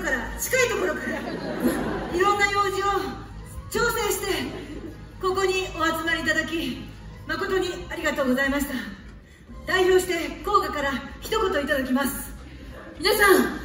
から近いところからいろんな用事を調整してここにお集まりいただき誠にありがとうございました代表して甲賀から一言いただきます皆さん